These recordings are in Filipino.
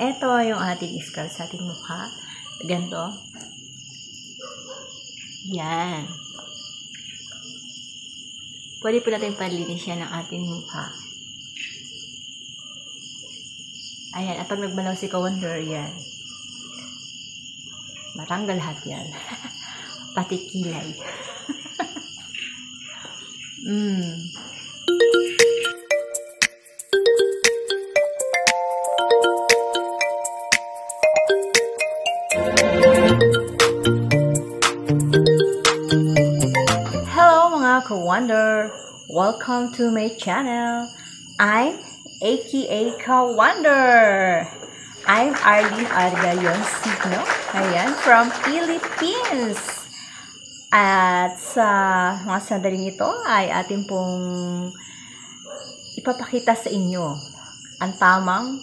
Ito yung ating skull sa ating mukha. Ganito. Yan. Pwede po natin palinis yan ng ating mukha. Ayan, at pag nagbalaw si Ka-Wonder, yan. Matanggal lahat yan. Pati kilay. mm. Mga ka-wonder! Welcome to my channel. I'm aka Ka-Wonder. I'm Arlene Argalion Signo. Ayan, from Philippines. At sa mga sandaling ito ay atin pong ipapakita sa inyo ang tamang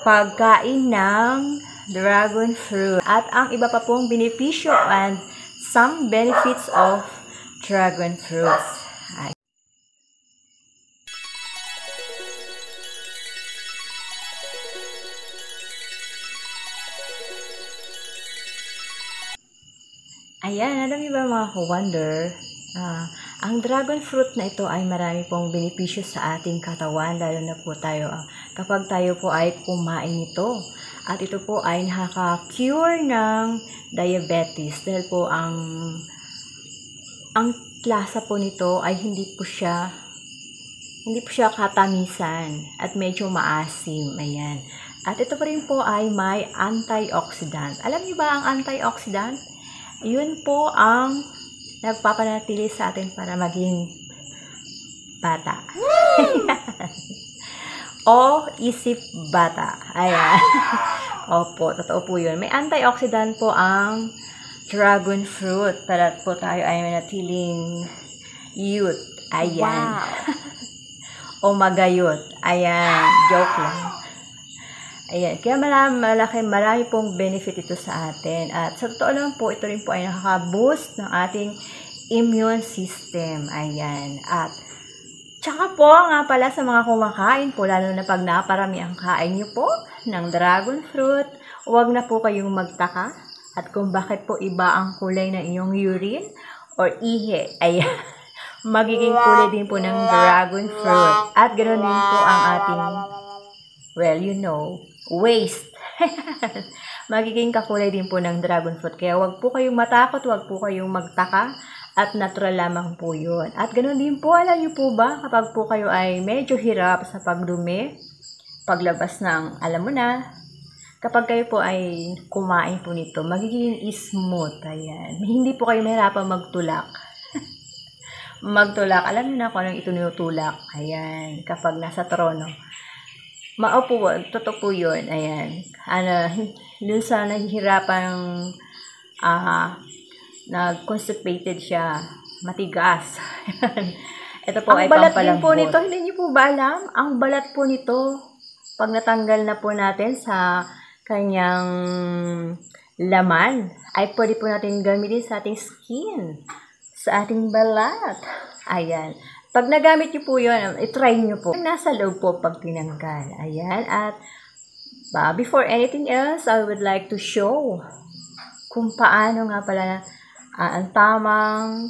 pagkain ng dragon fruit at ang iba pa pong benepisyo and some benefits of dragon fruits. Ay. Ayan, alam niyo ba mga ka-wonder, ah, ang dragon fruit na ito ay marami pong benepisyo sa ating katawan, lalo na po tayo ah, kapag tayo po ay kumain nito. At ito po ay nakaka-cure ng diabetes dahil po ang ang lasa po nito ay hindi po siya hindi po siya katamisan at medyo maasim. Ayan. At ito pa rin po ay may antioxidant. Alam niyo ba ang antioxidant? Yun po ang nagpapanatili sa atin para maging bata. o isip bata. Ayan. Opo, totoo po yun. May antioxidant po ang dragon fruit para po tayo ay manatiling youth. Ayan. o magayot. Ayan. Joke lang. Ayan. Kaya marami, malaki, marami pong benefit ito sa atin. At sa totoo lang po, ito rin po ay nakaka-boost ng ating immune system. Ayan. At Tsaka po, nga pala sa mga kumakain po, lalo na pag naparami ang kain nyo po ng dragon fruit, huwag na po kayong magtaka at kung bakit po iba ang kulay ng inyong urine or ihe. Ayan. Magiging kulay din po ng dragon fruit. At ganoon din po ang ating, well, you know, waste. Magiging kakulay din po ng dragon fruit. Kaya huwag po kayong matakot, huwag po kayong magtaka at natural lamang po yun. At ganoon din po, alam niyo po ba, kapag po kayo ay medyo hirap sa pagdumi, paglabas ng, alam mo na, kapag kayo po ay kumain po nito, magiging smooth. Ayan. Hindi po kayo mahirapan magtulak. magtulak. Alam niyo na kung anong itinutulak. Ayan. Kapag nasa trono. Maupo, totoo po yun. Ayan. Ano, dun sa nahihirapan ah, nag-constipated siya, matigas. Ito po ang ay balat din po nito, hindi niyo po ba alam? Ang balat po nito, Pag natanggal na po natin sa kanyang laman, ay pwede po natin gamitin sa ating skin, sa ating balat. Ayan. Pag nagamit niyo po yun, itry niyo po. Nasa loob po pag tinanggal. Ayan. At ba, before anything else, I would like to show kung paano nga pala ah, ang tamang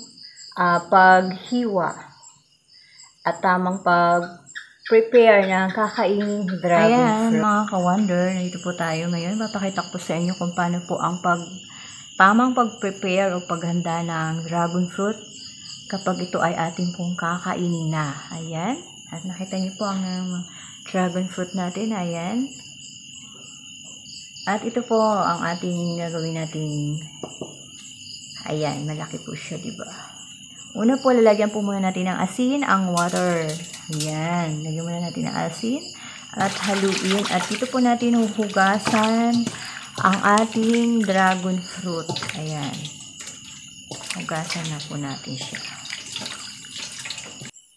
ah, paghiwa at tamang pag-prepare ng kakainin dragon Ayan, fruit. mga ka-wonder, nandito po tayo ngayon. Mapakita ko po sa inyo kung paano po ang pag tamang pag-prepare o paghanda ng dragon fruit kapag ito ay ating pong kakainin na. Ayan. At nakita niyo po ang um, dragon fruit natin. Ayan. At ito po ang ating gagawin natin. Ayan, malaki po siya, di ba? Una po, lalagyan po muna natin ng asin ang water. Ayan, lagyan muna natin ng asin at haluin. At dito po natin huhugasan ang ating dragon fruit. Ayan. Hugasan na po natin siya.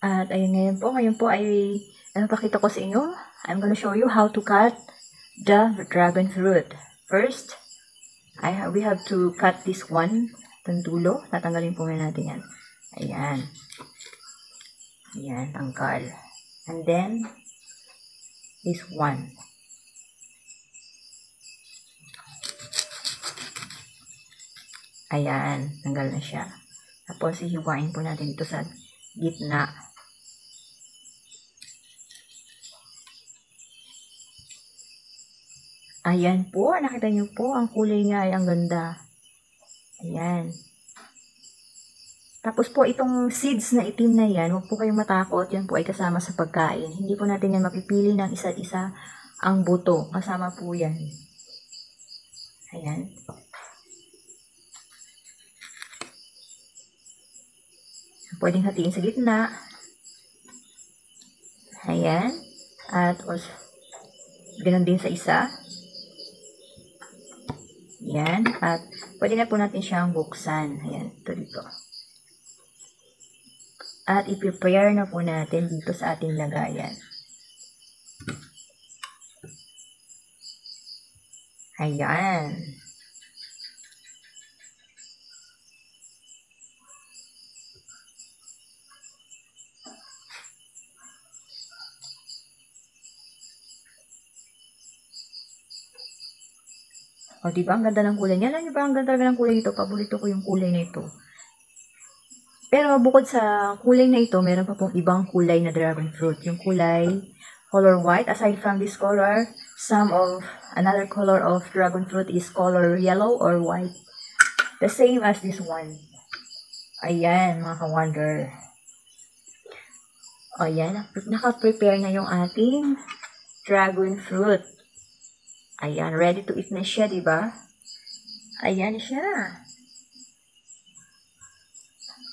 At ayun ngayon po, ngayon po ay ano pakita ko sa inyo. I'm gonna show you how to cut the dragon fruit. First, I have, we have to cut this one, itong dulo. Tatanggalin po muna natin yan. Ayan. Ayan, tangkal. And then, this one. Ayan, tanggal na siya. Tapos, ihiwain po natin ito sa gitna. Ayan po, nakita niyo po, ang kulay niya ay ang ganda. Ayan. Tapos po, itong seeds na itim na yan, huwag po kayong matakot, yan po ay kasama sa pagkain. Hindi po natin yan mapipili ng isa't isa ang buto. Kasama po yan. Ayan. Pwedeng hatiin sa gitna. Ayan. At also, din sa isa. Ayan. At pwede na po natin siyang buksan. Ayan. Ito dito. At i-prepare na po natin dito sa ating lagayan. Ayan. O, di ba? Ang ganda ng kulay niya. Alam niyo ba, ang ganda talaga ng kulay nito. Paborito ko yung kulay na ito. Pero bukod sa kulay na ito, meron pa pong ibang kulay na dragon fruit. Yung kulay color white. Aside from this color, some of another color of dragon fruit is color yellow or white. The same as this one. Ayan, mga ka-wonder. Ayan. Naka-prepare na yung ating dragon fruit. Ayan, ready to eat na siya, di ba? Ayan siya.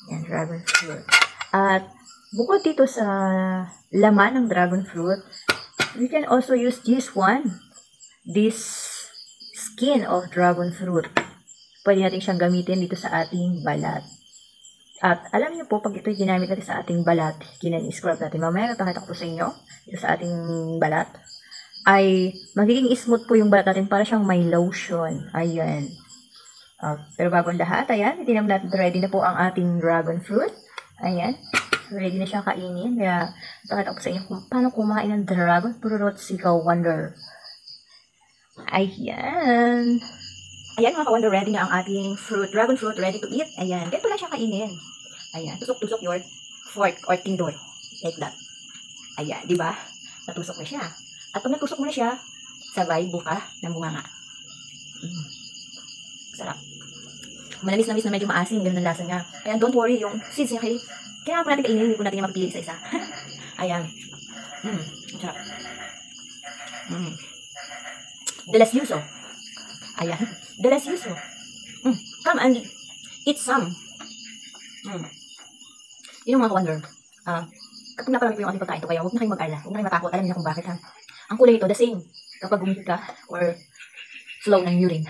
Ayan, dragon fruit. At bukod dito sa laman ng dragon fruit, we can also use this one. This skin of dragon fruit. Pwede natin siyang gamitin dito sa ating balat. At alam niyo po, pag ito ginamit natin sa ating balat, kinan-scrub natin. Mamaya napakita ko po sa inyo, dito sa ating balat ay magiging smooth po yung balat natin para siyang may lotion. Ayan. Uh, pero bago ang lahat, ayan, hindi naman natin ready na po ang ating dragon fruit. Ayan. Ready na siyang kainin. Kaya, pakita ko sa inyo kung paano kumain ng dragon fruit si Wonder. Ayan. Ayan mga ka-wonder, ready na ang ating fruit, dragon fruit, ready to eat. Ayan, ganito lang siya kainin. Ayan, tusok-tusok your fork or tindor. Like that. Ayan, di ba? Natusok na siya. At pag natusok mo na siya, sabay buka ng bunganga. Mm. Sarap. Manamis-namis na medyo maasim, ganun ang lasa niya. Ayan, don't worry, yung seeds niya kay, kailangan po natin kainin, hindi po natin yung mapipili isa-isa. Ayan. Mm, sarap. Mm. Delicioso. Ayan. Delicioso. Mm. Come and eat some. Mm. Yun yung mga wonder. Ah, kapag naparami po yung ating pagkain to, kaya huwag na kayong mag-ala. Huwag na kayong matakot. Alam niyo kung bakit ha. Ang kulay ito, the same. Kapag gumigit ka or flow ng urine.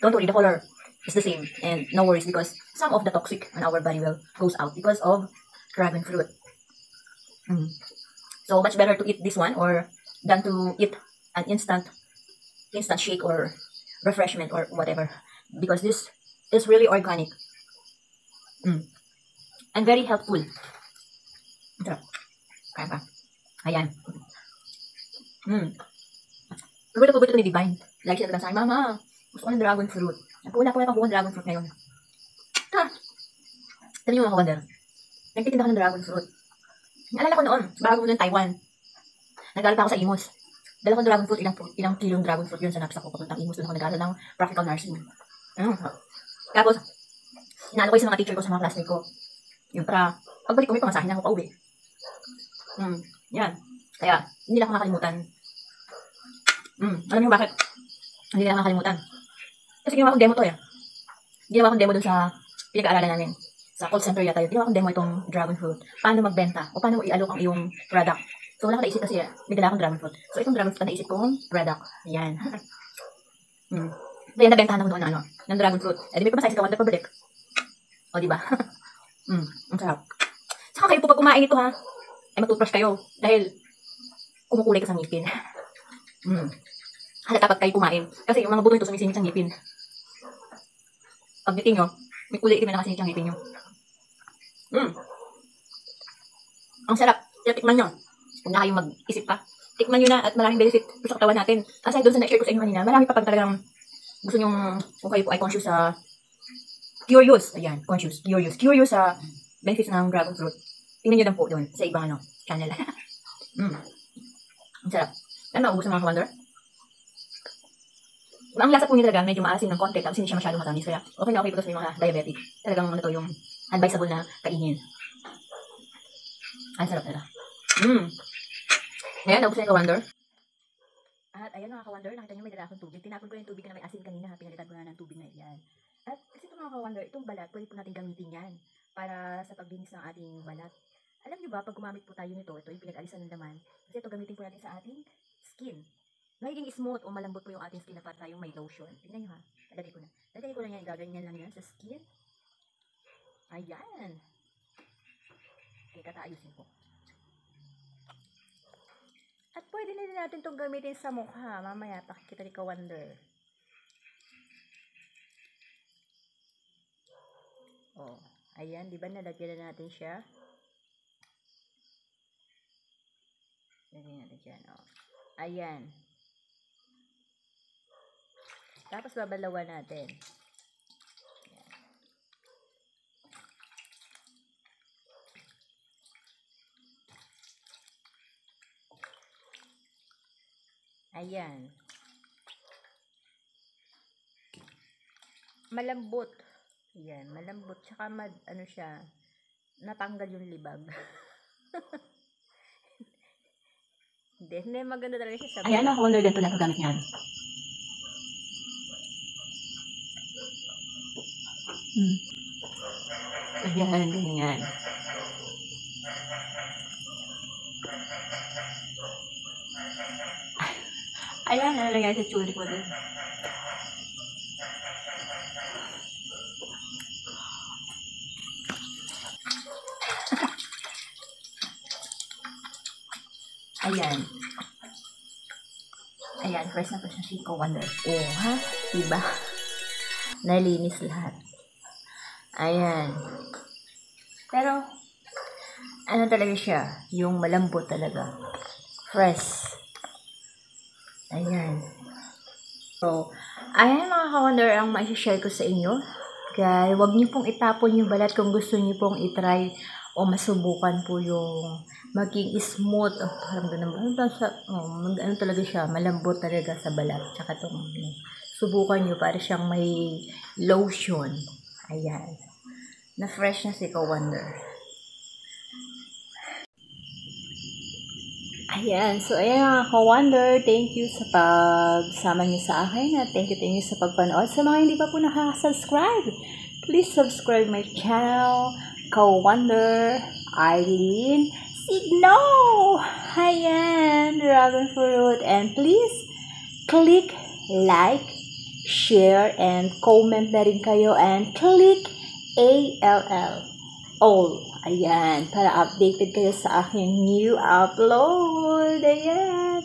Don't worry, the color is the same. And no worries because some of the toxic on our body will goes out because of dragon fruit. Mm. So much better to eat this one or than to eat an instant instant shake or refreshment or whatever. Because this is really organic. Mm. And very helpful. Ito. Kaya pa. Ayan. Mm. Paborito paborito ni Divine. Lagi siya sa akin, Mama, gusto ko ng dragon fruit. Nagpuna po na pang dragon fruit ngayon. Ha! Sabi niyo mga wonder. Nagtitinda ko ng dragon fruit. Naalala ko noon, bago noon Taiwan. Nag-aaral ako sa Imus. Dala ko dragon fruit, ilang, ilang kilong dragon fruit yun sa napsa ko papuntang Imus. Doon ako nag-aaral ng practical nursing. Mm. Tapos, inaano ko sa mga teacher ko, sa mga classmate ko. Yung para, pagbalik ko may pamasahin na ako pa uwi. Mm. Yan. Kaya, hindi na ako nakakalimutan. Mm. Alam niyo bakit? Hindi na ako nakakalimutan. Kasi ginawa kong demo to eh. Ginawa kong demo dun sa pinag-aaralan namin. Sa call center yata yun. Ginawa kong demo itong dragon fruit. Paano magbenta o paano mo i-alok ang iyong product. So wala akong naisip kasi may dala akong dragon fruit. So itong dragon fruit na naisip kong product. Yan. hmm. Kaya nabentahan ako noon na ano, ng dragon fruit. Eh di may pamasahe si Kawander pabalik. O di ba? hmm. Ang sarap. Saka kayo po pag kumain ito ha, ay matutbrush kayo. Dahil kumukulay ka sa ngipin. hmm. Halata pag kayo kumain. Kasi yung mga buto ito sumisingit sa ngipin. Pag nyo, may kulay itim na nakasingit sa ngipin nyo. Mm. Ang sarap. Kaya tikman nyo. Huwag na kayong mag-isip pa. Tikman nyo na at maraming benefit sa katawan natin. Aside doon sa na-share ko sa inyo kanina, marami pa pag talagang gusto nyo, kung kayo po ay conscious sa curious. Ayan, conscious, curious. Curious sa benefits ng dragon fruit. Tingnan nyo lang po doon sa ibang ano, channel. mm. Ang sarap. Ano, naubos ng mga ka-wonder? Ang lasa po niya talaga, medyo maasim ng konti, tapos hindi siya masyadong matamis. Kaya okay na okay ito sa mga diabetic. Talagang ano to, yung advisable na kainin. Ang sarap talaga. Mm. Ayan, naubos na yung ka-wonder. At ayan mga ka-wonder, nakita niyo may dala akong tubig. Tinapon ko yung tubig na may asin kanina, pinalitan ko na ng tubig na yan. At kasi ito mga ka-wonder, itong balat, pwede po natin gamitin yan para sa paglinis ng ating balat. Alam niyo ba, pag gumamit po tayo nito, ito yung pinag-alisan ng laman, kasi ito gamitin po natin sa ating skin. Magiging smooth o malambot po yung ating skin na para tayong may lotion. Tingnan niyo ha, lalagay ko na. Lalagay ko lang yan, gaganyan lang yan sa skin. Ayan. Okay, kataayusin ko. At pwede na din natin itong gamitin sa mukha. Mamaya, pakikita ni Ka-Wonder. Oh, ayan, di ba nalagyan na natin siya? Lagyan natin dyan, oh. Ayan. Tapos babalawan natin. Ayan. Ayan. Malambot. Ayan, malambot. Tsaka mad, ano siya, natanggal yung libag. Hindi, hindi, maganda talaga siya sa Ayan, mga ka-wonder, ganito lang gamit niyan. Ayan, ganyan. Ayan, nalagay sa chuli ko din. Ayan. Ayan, fresh na fresh na si Wonder. Oo, ha? Diba? Nalinis lahat. Ayan. Pero, ano talaga siya? Yung malambot talaga. Fresh. Ayan. So, ayan mga ka-wonder ang ma-share ko sa inyo. Kaya, huwag niyo pong itapon yung balat kung gusto niyo pong itry o masubukan po yung maging smooth. Oh. Ano, ba siya? Oh, ano talaga siya? Malambot talaga sa balat. Tsaka itong, subukan nyo para siyang may lotion. Ayan. Na fresh na si Ka-Wonder. Ayan. So, ayan mga ka-wonder. Thank you sa pagsama niyo sa akin. At thank you, thank you sa pagpanood. Sa mga hindi pa po nakaka-subscribe, please subscribe my channel. Ka-wonder, Eileen, Signo! Ayan, Dragon Fruit. And please, click like, share, and comment na rin kayo. And click ALL. All. Ayan, para updated kayo sa aking new upload. Ayan.